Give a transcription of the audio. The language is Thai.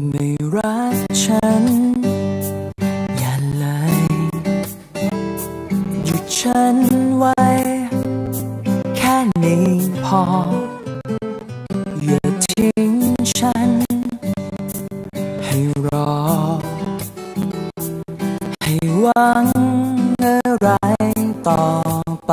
ไม่รักฉัน อย่าเลยหยุดฉันไว้ แค่นี้พอ อย่าทิ้งฉัน ให้รอ ให้หวังอะไรต่อไป